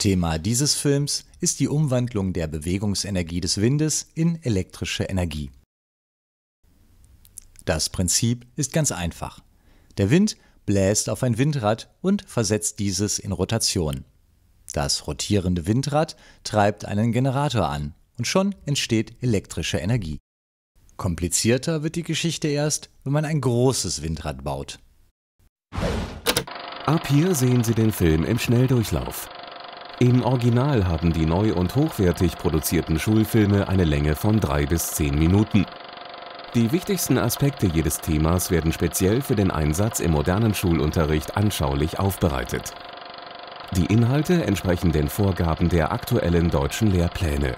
Thema dieses Films ist die Umwandlung der Bewegungsenergie des Windes in elektrische Energie. Das Prinzip ist ganz einfach. Der Wind bläst auf ein Windrad und versetzt dieses in Rotation. Das rotierende Windrad treibt einen Generator an und schon entsteht elektrische Energie. Komplizierter wird die Geschichte erst, wenn man ein großes Windrad baut. Ab hier sehen Sie den Film im Schnelldurchlauf. Im Original haben die neu und hochwertig produzierten Schulfilme eine Länge von drei bis zehn Minuten. Die wichtigsten Aspekte jedes Themas werden speziell für den Einsatz im modernen Schulunterricht anschaulich aufbereitet. Die Inhalte entsprechen den Vorgaben der aktuellen deutschen Lehrpläne